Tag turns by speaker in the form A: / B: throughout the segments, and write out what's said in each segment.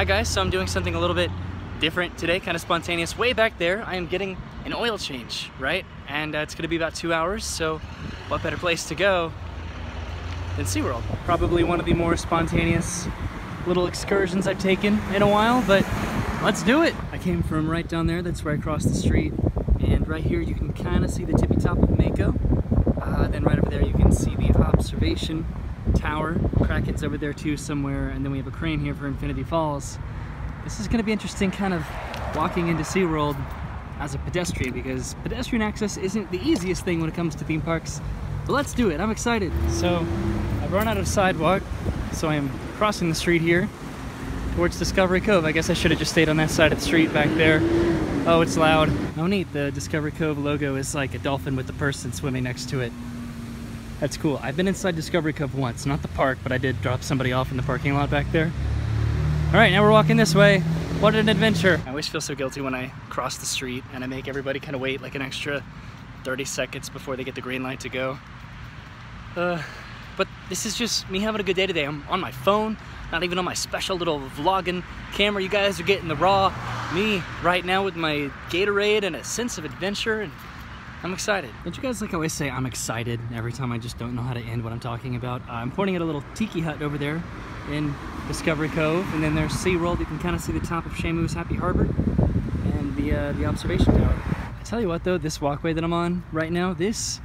A: Hi guys, so I'm doing something a little bit different today, kind of spontaneous. Way back there, I am getting an oil change, right? And uh, it's gonna be about two hours, so what better place to go than SeaWorld? Probably one of the more spontaneous little excursions I've taken in a while, but let's do it. I came from right down there, that's where I crossed the street. And right here you can kind of see the tippy top of Mako. Uh, then right over there you can see the observation tower. Kraken's over there too somewhere. And then we have a crane here for Infinity Falls. This is going to be interesting kind of walking into SeaWorld as a pedestrian because pedestrian access isn't the easiest thing when it comes to theme parks. But let's do it. I'm excited. So I've run out of sidewalk, so I am crossing the street here towards Discovery Cove. I guess I should have just stayed on that side of the street back there. Oh, it's loud. Oh neat, the Discovery Cove logo is like a dolphin with a person swimming next to it. That's cool. I've been inside Discovery Cove once, not the park, but I did drop somebody off in the parking lot back there. All right, now we're walking this way. What an adventure. I always feel so guilty when I cross the street and I make everybody kind of wait like an extra 30 seconds before they get the green light to go. Uh, but this is just me having a good day today. I'm on my phone, not even on my special little vlogging camera. You guys are getting the raw me right now with my Gatorade and a sense of adventure. And I'm excited. Don't you guys like always say I'm excited every time I just don't know how to end what I'm talking about? Uh, I'm pointing at a little tiki hut over there in Discovery Cove, and then there's SeaWorld. You can kind of see the top of Shamu's Happy Harbor and the, uh, the observation tower. I tell you what though, this walkway that I'm on right now, this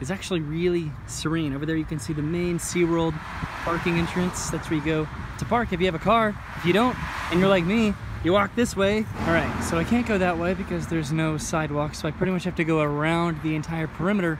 A: is actually really serene. Over there you can see the main SeaWorld parking entrance. That's where you go to park if you have a car. If you don't, and you're like me, you walk this way. All right, so I can't go that way because there's no sidewalk, so I pretty much have to go around the entire perimeter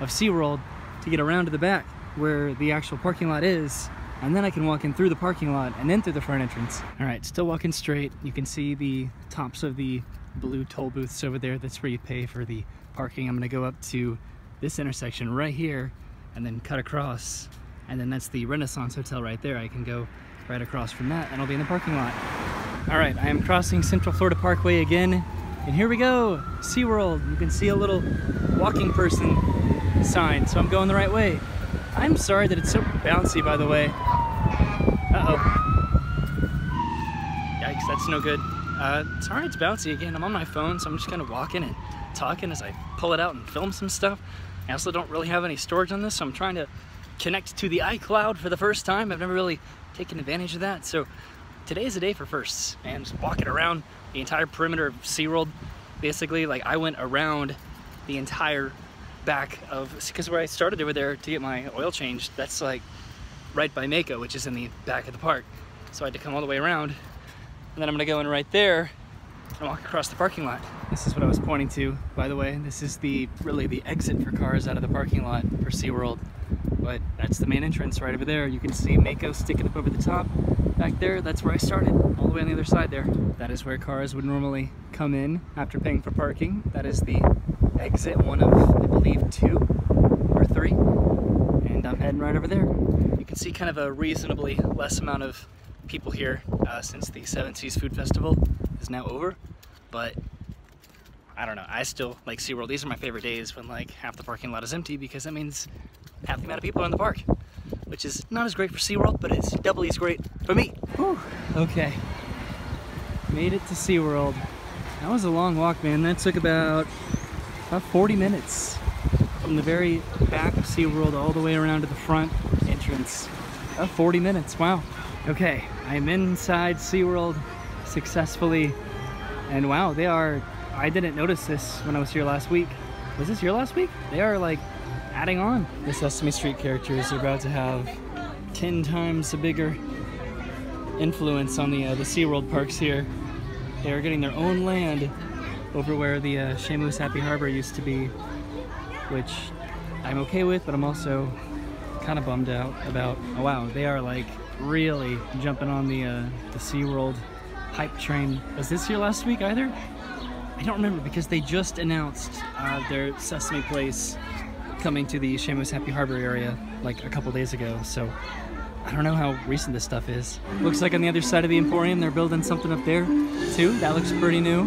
A: of SeaWorld to get around to the back where the actual parking lot is, and then I can walk in through the parking lot and then through the front entrance. All right, still walking straight. You can see the tops of the blue toll booths over there. That's where you pay for the parking. I'm gonna go up to this intersection right here and then cut across and then that's the Renaissance Hotel right there. I can go right across from that and I'll be in the parking lot. All right, I am crossing Central Florida Parkway again and here we go, SeaWorld. You can see a little walking person sign, so I'm going the right way. I'm sorry that it's so bouncy, by the way. Uh-oh. Yikes, that's no good. Uh, sorry it's bouncy again. I'm on my phone, so I'm just kind of walking and talking as I pull it out and film some stuff. I also don't really have any storage on this, so I'm trying to connect to the iCloud for the first time. I've never really taken advantage of that. So today is a day for firsts, and just walking around the entire perimeter of SeaWorld. Basically, like I went around the entire back of, because where I started over there to get my oil changed, that's like right by Mako, which is in the back of the park. So I had to come all the way around. And then I'm gonna go in right there and walk across the parking lot. This is what I was pointing to, by the way. This is the really the exit for cars out of the parking lot for SeaWorld. But that's the main entrance right over there. You can see Mako sticking up over the top. Back there, that's where I started, all the way on the other side there. That is where cars would normally come in after paying for parking. That is the exit, one of, I believe, two or three. And I'm heading right over there. You can see kind of a reasonably less amount of people here uh, since the Seven Seas Food Festival is now over. But I don't know, I still like SeaWorld. These are my favorite days when like half the parking lot is empty because that means half the amount of people are in the park, which is not as great for SeaWorld, but it's doubly as great for me. Whew. Okay, made it to SeaWorld. That was a long walk, man. That took about, about 40 minutes from the very back of SeaWorld all the way around to the front entrance. About 40 minutes, wow. Okay, I'm inside SeaWorld successfully. And wow, they are, I didn't notice this when I was here last week. Was this here last week? They are like adding on. The Sesame Street characters are about to have 10 times a bigger influence on the, uh, the SeaWorld parks here. They are getting their own land over where the uh, Shamu's Happy Harbor used to be, which I'm okay with, but I'm also kind of bummed out about. Oh wow, they are like really jumping on the uh, the SeaWorld hype train. Was this here last week either? I don't remember because they just announced uh, their Sesame Place coming to the Shamu's Happy Harbor area like a couple days ago, so I don't know how recent this stuff is. Looks like on the other side of the Emporium they're building something up there too. That looks pretty new.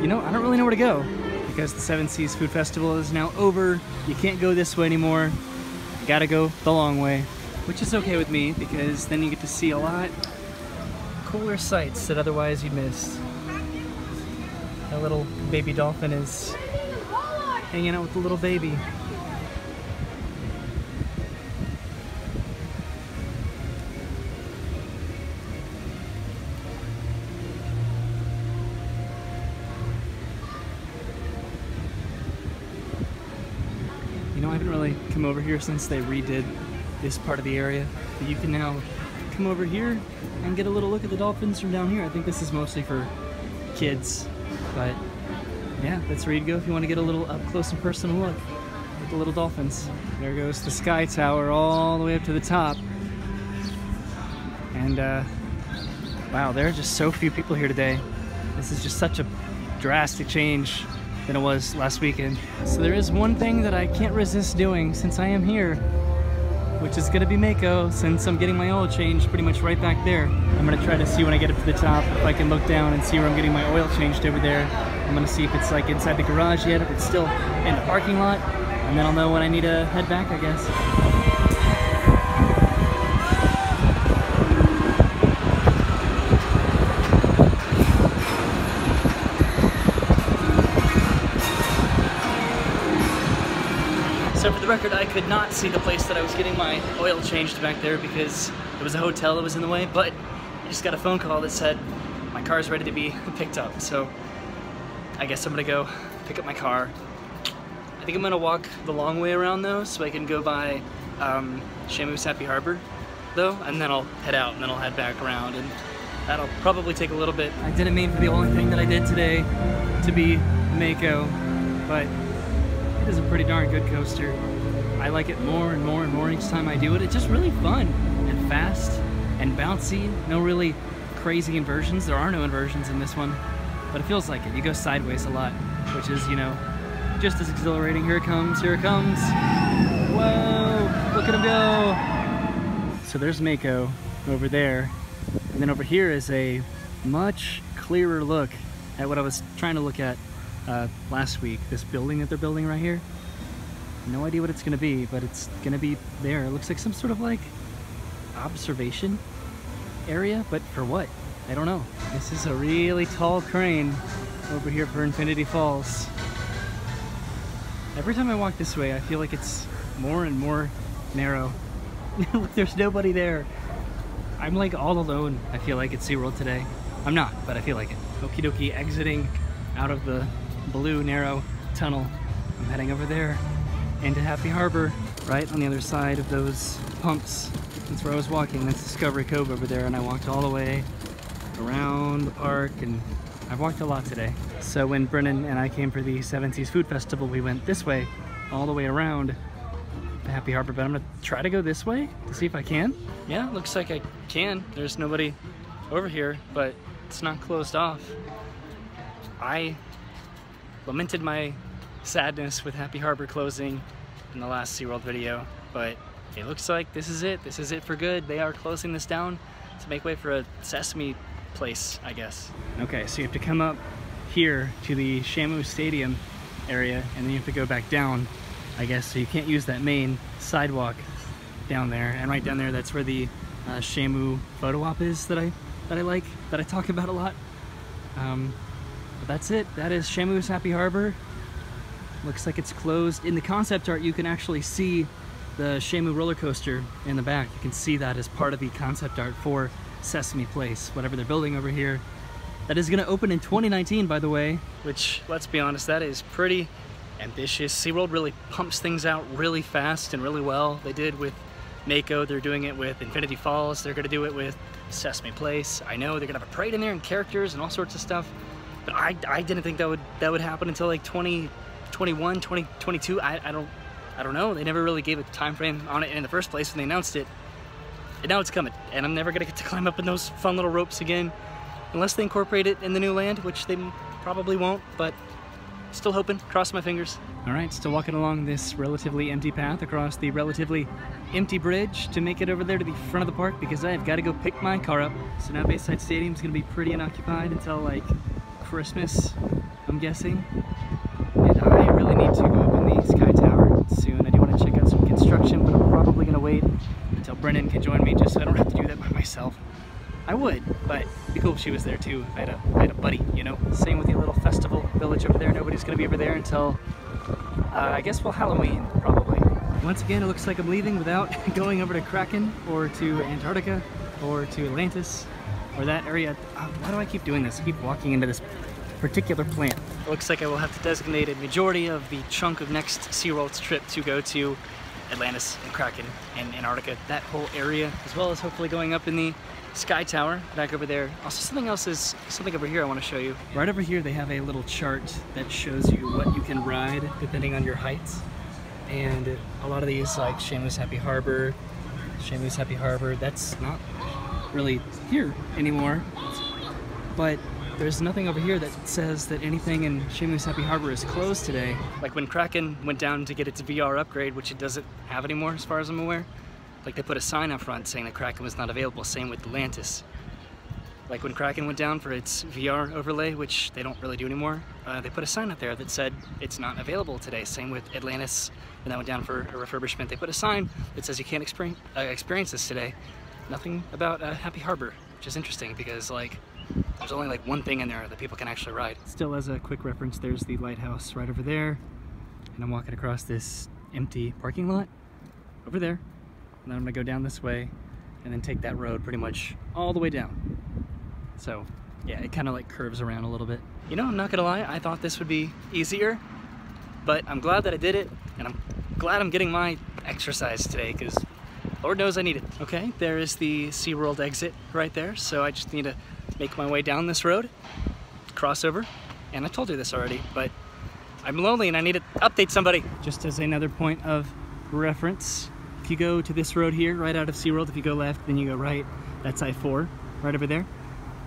A: You know, I don't really know where to go because the Seven Seas Food Festival is now over. You can't go this way anymore. You gotta go the long way, which is okay with me because then you get to see a lot cooler sights that otherwise you'd miss. A little baby dolphin is hanging out with the little baby. You know, I haven't really come over here since they redid this part of the area. But you can now come over here and get a little look at the dolphins from down here. I think this is mostly for kids, but yeah, that's where you'd go if you want to get a little up close and personal look at the little dolphins. There goes the sky tower all the way up to the top. And uh, wow, there are just so few people here today. This is just such a drastic change than it was last weekend. So there is one thing that I can't resist doing since I am here, which is gonna be Mako, since I'm getting my oil changed pretty much right back there. I'm gonna try to see when I get up to the top, if I can look down and see where I'm getting my oil changed over there. I'm gonna see if it's like inside the garage yet, if it's still in the parking lot, and then I'll know when I need to head back, I guess. So for the record, I could not see the place that I was getting my oil changed back there because it was a hotel that was in the way, but I just got a phone call that said my car is ready to be picked up. So I guess I'm gonna go pick up my car. I think I'm gonna walk the long way around though, so I can go by um, Shamu's Happy Harbor though, and then I'll head out and then I'll head back around and that'll probably take a little bit. I didn't mean for the only thing that I did today to be Mako, but it is a pretty darn good coaster. I like it more and more and more each time I do it. It's just really fun and fast and bouncy. No really crazy inversions. There are no inversions in this one, but it feels like it. You go sideways a lot, which is, you know, just as exhilarating. Here it comes, here it comes. Whoa, look at him go. So there's Mako over there. And then over here is a much clearer look at what I was trying to look at uh, last week. This building that they're building right here. No idea what it's gonna be, but it's gonna be there. It looks like some sort of like observation area, but for what? I don't know. This is a really tall crane over here for Infinity Falls. Every time I walk this way, I feel like it's more and more narrow. There's nobody there. I'm like all alone, I feel like, at SeaWorld today. I'm not, but I feel like it. Okie dokie, exiting out of the blue narrow tunnel. I'm heading over there into Happy Harbor, right on the other side of those pumps. That's where I was walking. That's Discovery Cove over there, and I walked all the way around the park, and I've walked a lot today. So when Brennan and I came for the Seven Seas Food Festival, we went this way, all the way around the Happy Harbor, but I'm gonna try to go this way to see if I can. Yeah, looks like I can. There's nobody over here, but it's not closed off. I lamented my sadness with Happy Harbor closing in the last SeaWorld video, but it looks like this is it. This is it for good. They are closing this down to make way for a Sesame place, I guess. Okay, so you have to come up here to the Shamu Stadium area, and then you have to go back down, I guess, so you can't use that main sidewalk down there. And right down there, that's where the uh, Shamu photo op is that I, that I like, that I talk about a lot. Um, but that's it. That is Shamu's Happy Harbor. Looks like it's closed. In the concept art, you can actually see the Shamu roller coaster in the back. You can see that as part of the concept art for Sesame Place, whatever they're building over here. That is gonna open in 2019, by the way, which, let's be honest, that is pretty ambitious. SeaWorld really pumps things out really fast and really well. They did with Mako, they're doing it with Infinity Falls, they're gonna do it with Sesame Place. I know they're gonna have a parade in there and characters and all sorts of stuff, but I, I didn't think that would that would happen until like 2021, 2022. I, I don't I don't know. They never really gave a time frame on it in the first place when they announced it. And now it's coming, and I'm never gonna get to climb up in those fun little ropes again, unless they incorporate it in the new land, which they probably won't, but still hoping, cross my fingers. All right, still walking along this relatively empty path across the relatively empty bridge to make it over there to the front of the park because I've got to go pick my car up. So now Bayside Stadium's gonna be pretty unoccupied until like Christmas, I'm guessing. And I really need to go up in the Sky Tower soon. I do want to check out some construction, but I'm probably gonna wait Brennan can join me just so I don't have to do that by myself. I would, but it'd be cool if she was there too. if I had had a buddy, you know? Same with the little festival village over there. Nobody's gonna be over there until, uh, I guess, well, Halloween, probably. Once again, it looks like I'm leaving without going over to Kraken or to Antarctica or to Atlantis or that area. Uh, why do I keep doing this? I keep walking into this particular plant. It looks like I will have to designate a majority of the chunk of next SeaWorld's trip to go to Atlantis and Kraken and Antarctica, that whole area, as well as hopefully going up in the Sky Tower back over there. Also something else is, something over here I want to show you. Right over here they have a little chart that shows you what you can ride depending on your heights. And a lot of these like Shamu's Happy Harbor, Shamu's Happy Harbor, that's not really here anymore. But there's nothing over here that says that anything in Shamu's Happy Harbor is closed today. Like when Kraken went down to get its VR upgrade, which it doesn't have anymore as far as I'm aware, like they put a sign up front saying that Kraken was not available, same with Atlantis. Like when Kraken went down for its VR overlay, which they don't really do anymore, uh, they put a sign up there that said it's not available today. Same with Atlantis, when that went down for a refurbishment, they put a sign that says you can't experience, uh, experience this today. Nothing about uh, Happy Harbor, which is interesting because like there's only like one thing in there that people can actually ride. Still as a quick reference, there's the lighthouse right over there. And I'm walking across this empty parking lot over there. And then I'm gonna go down this way and then take that road pretty much all the way down. So yeah, it kind of like curves around a little bit. You know, I'm not gonna lie, I thought this would be easier, but I'm glad that I did it and I'm glad I'm getting my exercise today because Lord knows I need it. Okay, there is the SeaWorld exit right there. So I just need to make my way down this road, crossover, and I told you this already, but I'm lonely and I need to update somebody. Just as another point of reference, if you go to this road here, right out of SeaWorld, if you go left, then you go right, that's I-4, right over there.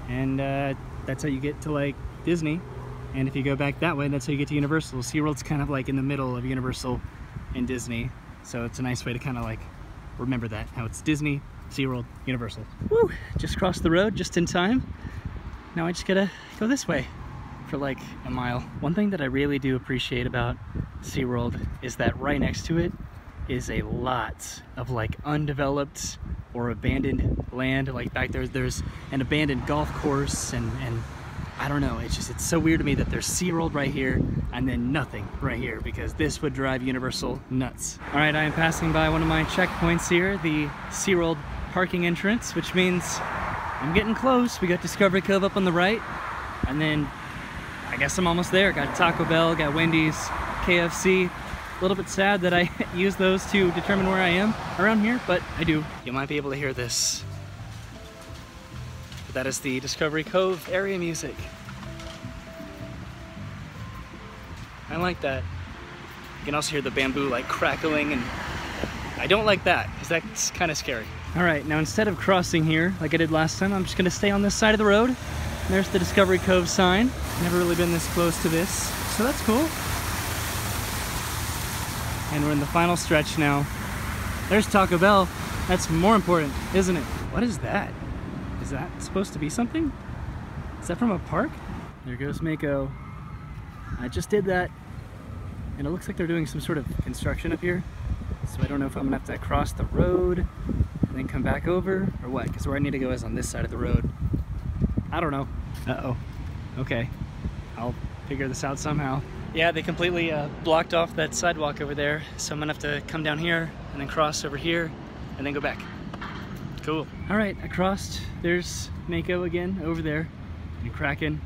A: And uh, that's how you get to like Disney. And if you go back that way, that's how you get to Universal. SeaWorld's kind of like in the middle of Universal and Disney. So it's a nice way to kind of like remember that, how it's Disney, SeaWorld, Universal. Woo, just crossed the road just in time. Now I just gotta go this way for like a mile. One thing that I really do appreciate about SeaWorld is that right next to it is a lot of like undeveloped or abandoned land. Like back there, there's an abandoned golf course and, and I don't know, it's just, it's so weird to me that there's SeaWorld right here and then nothing right here because this would drive Universal nuts. All right, I am passing by one of my checkpoints here, the SeaWorld parking entrance, which means I'm getting close. We got Discovery Cove up on the right and then I guess I'm almost there. Got Taco Bell, got Wendy's, KFC. A little bit sad that I use those to determine where I am around here, but I do. You might be able to hear this that is the Discovery Cove area music. I like that. You can also hear the bamboo like crackling and I don't like that because that's kind of scary. All right, now instead of crossing here like I did last time, I'm just gonna stay on this side of the road. There's the Discovery Cove sign. Never really been this close to this, so that's cool. And we're in the final stretch now. There's Taco Bell. That's more important, isn't it? What is that? Is that supposed to be something? Is that from a park? There goes Mako. I just did that. And it looks like they're doing some sort of construction up here. So I don't know if I'm gonna have to cross the road and then come back over or what, because where I need to go is on this side of the road. I don't know. Uh-oh. Okay. I'll figure this out somehow. Yeah, they completely uh, blocked off that sidewalk over there, so I'm gonna have to come down here and then cross over here and then go back. Cool. All right, I crossed. There's Mako again over there, and Kraken,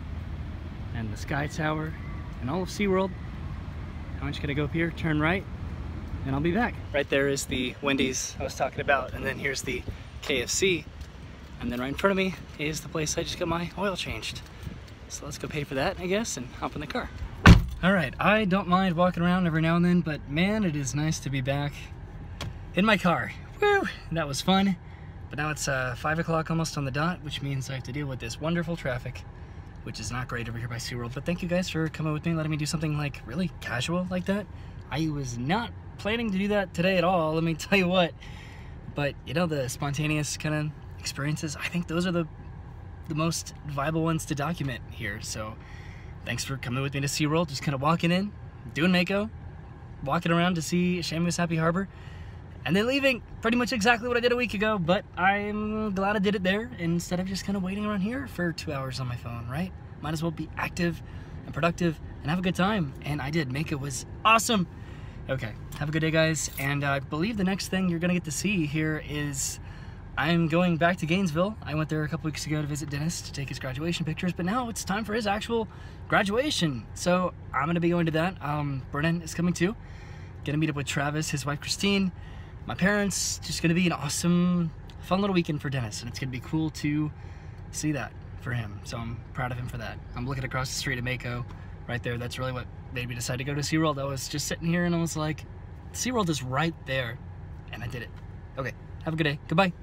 A: and the Sky Tower, and all of SeaWorld. Now I'm just gonna go up here, turn right, and I'll be back. Right there is the Wendy's I was talking about, and then here's the KFC, and then right in front of me is the place I just got my oil changed. So let's go pay for that, I guess, and hop in the car. All right, I don't mind walking around every now and then, but man, it is nice to be back in my car. Woo, that was fun. But now it's uh, 5 o'clock almost on the dot, which means I have to deal with this wonderful traffic, which is not great over here by SeaWorld. But thank you guys for coming with me, letting me do something like really casual like that. I was not planning to do that today at all, let me tell you what. But, you know, the spontaneous kind of experiences, I think those are the, the most viable ones to document here. So thanks for coming with me to SeaWorld, just kind of walking in, doing Mako, walking around to see Shamu's Happy Harbor, and then leaving pretty much exactly what I did a week ago, but I'm glad I did it there instead of just kind of waiting around here for two hours on my phone, right? Might as well be active and productive and have a good time. And I did. Mako was awesome. Okay, have a good day, guys. And I believe the next thing you're gonna get to see here is I'm going back to Gainesville. I went there a couple weeks ago to visit Dennis to take his graduation pictures, but now it's time for his actual graduation. So I'm gonna be going to that. Um, Brennan is coming too. Gonna meet up with Travis, his wife Christine, my parents. Just gonna be an awesome, fun little weekend for Dennis, and it's gonna be cool to see that for him. So I'm proud of him for that. I'm looking across the street at Mako, right there. That's really what made me decide to go to SeaWorld. I was just sitting here and I was like, SeaWorld is right there, and I did it. Okay, have a good day. Goodbye.